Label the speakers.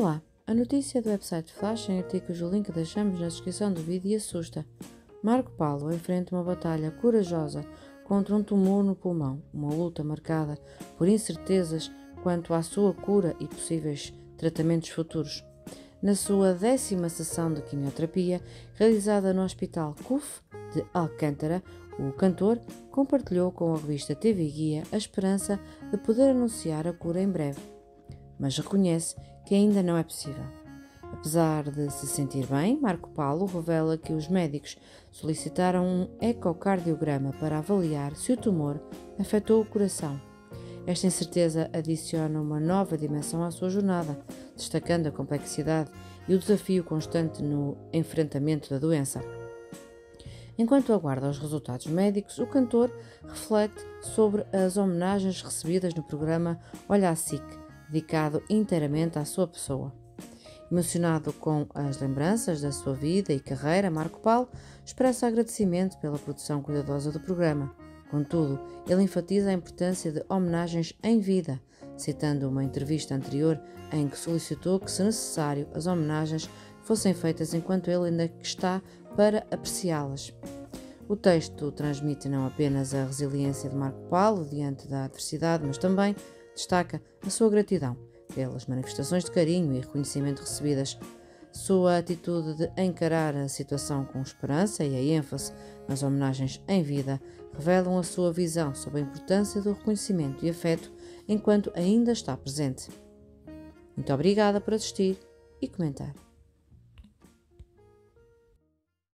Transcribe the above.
Speaker 1: Olá, a notícia do website Flash em artigo cujo link deixamos na descrição do vídeo assusta. Marco Paulo enfrenta uma batalha corajosa contra um tumor no pulmão, uma luta marcada por incertezas quanto à sua cura e possíveis tratamentos futuros. Na sua décima sessão de quimioterapia, realizada no Hospital CUF de Alcântara, o cantor compartilhou com a revista TV Guia a esperança de poder anunciar a cura em breve, mas reconhece que ainda não é possível. Apesar de se sentir bem, Marco Paulo revela que os médicos solicitaram um ecocardiograma para avaliar se o tumor afetou o coração. Esta incerteza adiciona uma nova dimensão à sua jornada, destacando a complexidade e o desafio constante no enfrentamento da doença. Enquanto aguarda os resultados médicos, o cantor reflete sobre as homenagens recebidas no programa Olha a SIC, dedicado inteiramente à sua pessoa. Emocionado com as lembranças da sua vida e carreira, Marco Paulo expressa agradecimento pela produção cuidadosa do programa. Contudo, ele enfatiza a importância de homenagens em vida, citando uma entrevista anterior em que solicitou que, se necessário, as homenagens fossem feitas enquanto ele ainda está para apreciá-las. O texto transmite não apenas a resiliência de Marco Paulo diante da adversidade, mas também destaca a sua gratidão pelas manifestações de carinho e reconhecimento recebidas, sua atitude de encarar a situação com esperança e a ênfase nas homenagens em vida revelam a sua visão sobre a importância do reconhecimento e afeto enquanto ainda está presente. Muito obrigada por assistir e comentar.